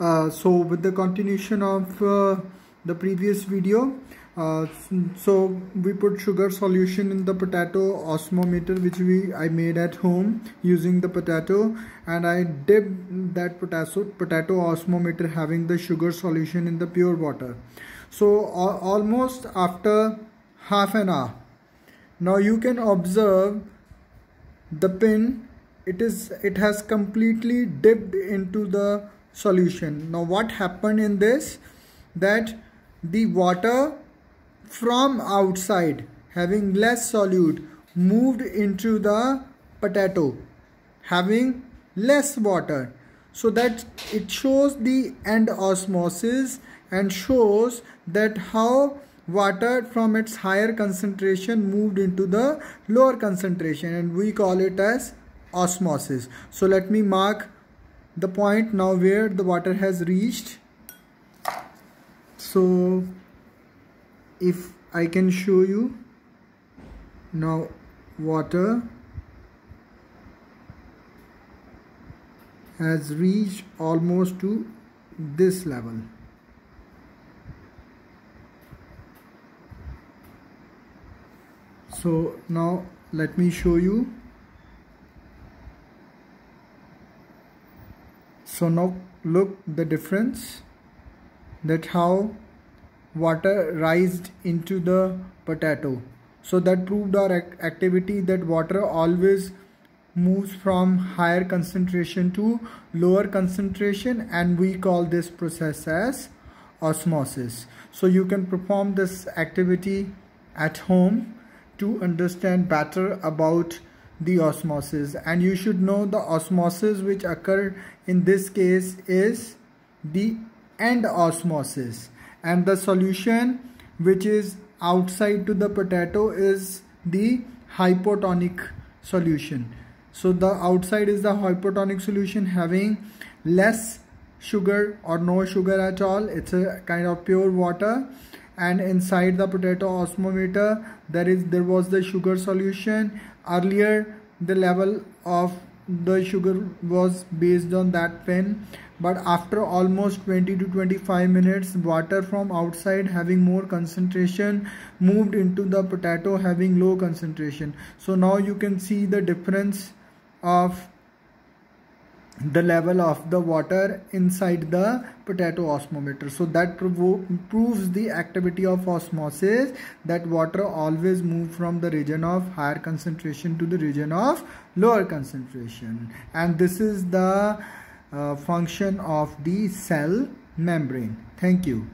uh, so with the continuation of uh, the previous video uh, so we put sugar solution in the potato osmometer which we I made at home using the potato and I dipped that potato potato osmometer having the sugar solution in the pure water. So almost after half an hour now you can observe the pin it is it has completely dipped into the solution. Now what happened in this? That the water from outside having less solute moved into the potato having less water. So that it shows the endosmosis and shows that how water from its higher concentration moved into the lower concentration and we call it as osmosis. So let me mark the point now where the water has reached. So if I can show you now water has reached almost to this level. So now let me show you so now look the difference that how water rised into the potato. So that proved our activity that water always moves from higher concentration to lower concentration and we call this process as osmosis. So you can perform this activity at home to understand better about the osmosis. And you should know the osmosis which occurred in this case is the endosmosis. And the solution which is outside to the potato is the hypotonic solution. So the outside is the hypotonic solution having less sugar or no sugar at all. It's a kind of pure water and inside the potato osmometer there is there was the sugar solution. Earlier the level of the sugar was based on that pen but after almost 20 to 25 minutes water from outside having more concentration moved into the potato having low concentration. So now you can see the difference of the level of the water inside the potato osmometer. So that proves the activity of osmosis that water always move from the region of higher concentration to the region of lower concentration. And this is the uh, function of the cell membrane. Thank you